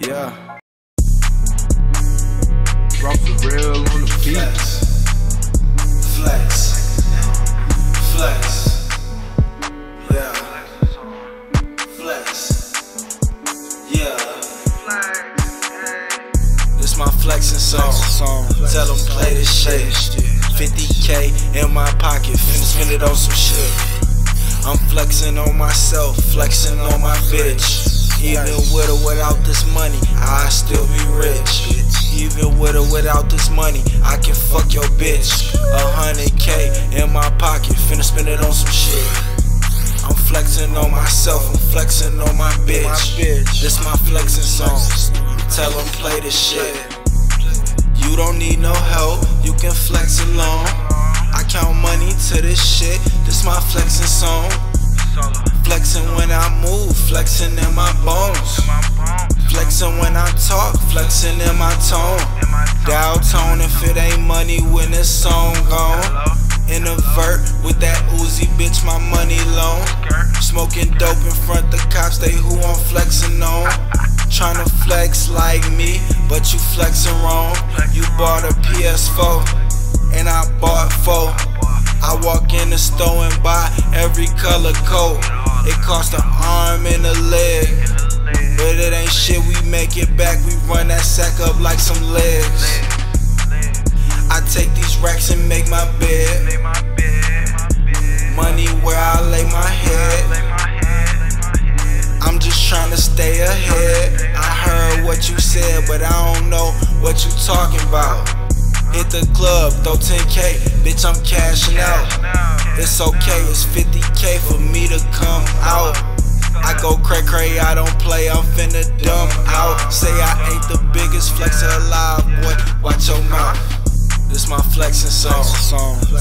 Yeah. Rock for real on the beat. Flex. Flex. Yeah. Flex. Yeah. This my flexing song. Tell them play this shit. 50k in my pocket, finna spend it on some shit. I'm flexing on myself, flexing on my bitch. Even with or without this money, I still be rich. Even with or without this money, I can fuck your bitch. A hundred K in my pocket, finna spend it on some shit. I'm flexing on myself, I'm flexing on my bitch. This my flexing song. Tell them play this shit. You don't need no help, you can flex alone. I count money to this shit, this my flexing song. When I move, flexing in my bones. Flexing when I talk, flexing in my tone. Dial tone if it ain't money when this song gone. In a vert with that Uzi, bitch, my money loan. Smoking dope in front the cops, they who I'm flexing on. Tryna flex like me, but you flexing wrong. You bought a PS4, and I bought four. I walk in the store and buy every color coat. It cost an arm and a leg. But it ain't shit, we make it back. We run that sack up like some legs. I take these racks and make my bed. Money where I lay my head. I'm just trying to stay ahead. I heard what you said, but I don't know what you talking about. Hit the club, throw 10k, bitch, I'm cashing out. It's okay, it's 50k for me to come out. I go cray cray, I don't play, I'm finna dump out. Say I ain't the biggest flexer alive, boy, watch your mouth. This my flexing song.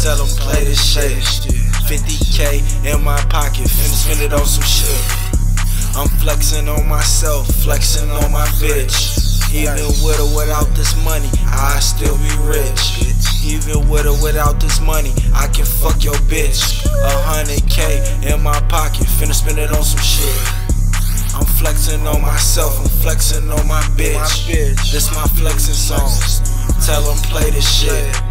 Tell them play this shit. 50k in my pocket, finna spend it on some shit. I'm flexing on myself, flexing on my bitch. Even with or without this money, I still be rich. Even with or without this money, I can fuck your bitch. A hundred K in my pocket, finna spend it on some shit. I'm flexing on myself, I'm flexing on my bitch. This my flexing song. Tell them play this shit.